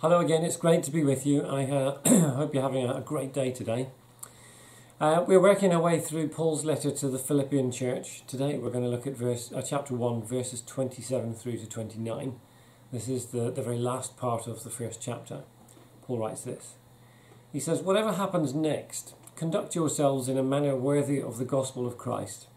Hello again, it's great to be with you. I uh, hope you're having a great day today. Uh, we're working our way through Paul's letter to the Philippian church. Today we're going to look at verse, uh, chapter 1, verses 27 through to 29. This is the, the very last part of the first chapter. Paul writes this He says, Whatever happens next, conduct yourselves in a manner worthy of the gospel of Christ.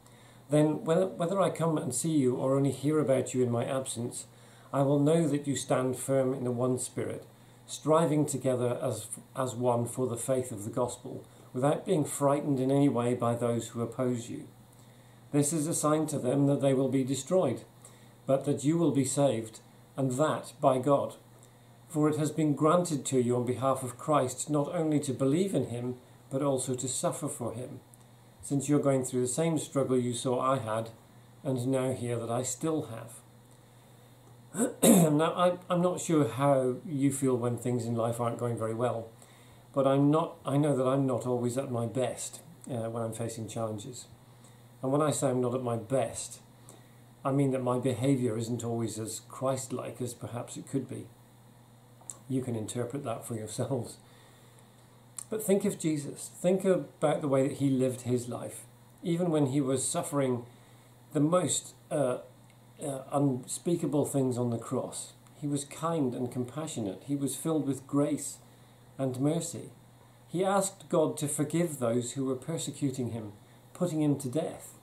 Then, whether, whether I come and see you or only hear about you in my absence, I will know that you stand firm in the one spirit, striving together as, as one for the faith of the gospel, without being frightened in any way by those who oppose you. This is a sign to them that they will be destroyed, but that you will be saved, and that by God. For it has been granted to you on behalf of Christ not only to believe in him, but also to suffer for him, since you're going through the same struggle you saw I had, and now hear that I still have. now, I, I'm not sure how you feel when things in life aren't going very well, but I'm not. I know that I'm not always at my best uh, when I'm facing challenges. And when I say I'm not at my best, I mean that my behaviour isn't always as Christ-like as perhaps it could be. You can interpret that for yourselves. But think of Jesus. Think about the way that he lived his life, even when he was suffering the most uh, uh, unspeakable things on the cross. He was kind and compassionate. He was filled with grace and mercy. He asked God to forgive those who were persecuting him, putting him to death.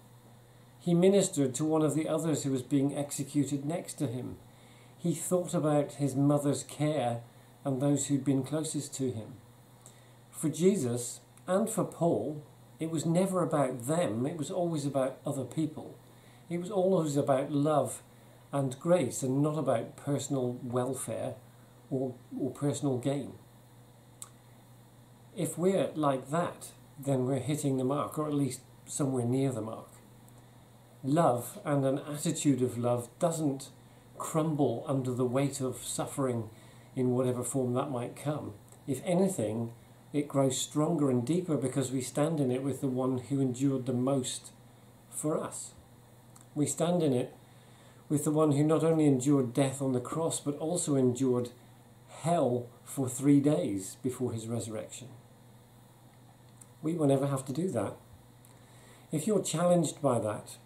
He ministered to one of the others who was being executed next to him. He thought about his mother's care and those who'd been closest to him. For Jesus and for Paul, it was never about them, it was always about other people. It was always about love and grace and not about personal welfare or, or personal gain. If we're like that, then we're hitting the mark, or at least somewhere near the mark. Love and an attitude of love doesn't crumble under the weight of suffering in whatever form that might come. If anything, it grows stronger and deeper because we stand in it with the one who endured the most for us. We stand in it with the one who not only endured death on the cross, but also endured hell for three days before his resurrection. We will never have to do that. If you're challenged by that,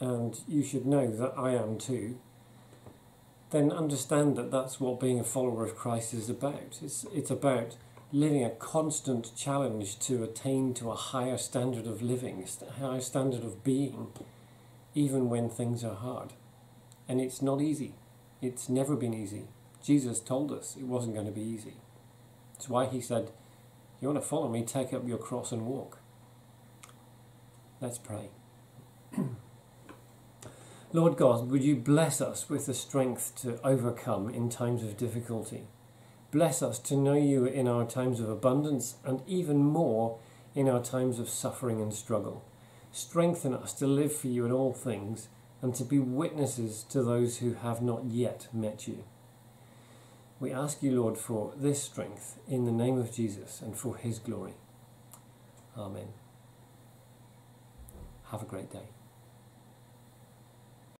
and you should know that I am too, then understand that that's what being a follower of Christ is about. It's, it's about living a constant challenge to attain to a higher standard of living, a higher standard of being even when things are hard. And it's not easy. It's never been easy. Jesus told us it wasn't going to be easy. That's why he said, You want to follow me, take up your cross and walk. Let's pray. Lord God, would you bless us with the strength to overcome in times of difficulty? Bless us to know you in our times of abundance and even more in our times of suffering and struggle. Strengthen us to live for you in all things and to be witnesses to those who have not yet met you. We ask you, Lord, for this strength in the name of Jesus and for his glory. Amen. Have a great day.